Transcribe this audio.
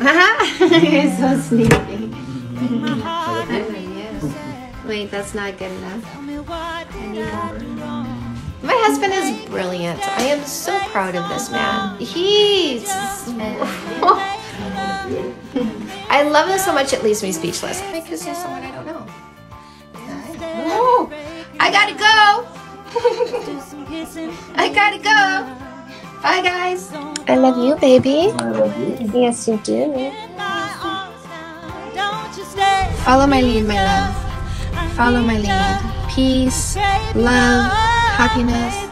You're so sleepy. Wait, that's not good enough. My husband is brilliant. I am so proud of this man. He's. I love this so much it leaves me speechless. I someone I don't know. I gotta go. I gotta go. Bye, guys. I love you, baby. I love you. Yes, you do. Follow my lead, my love. Follow my lead. Peace, love, happiness,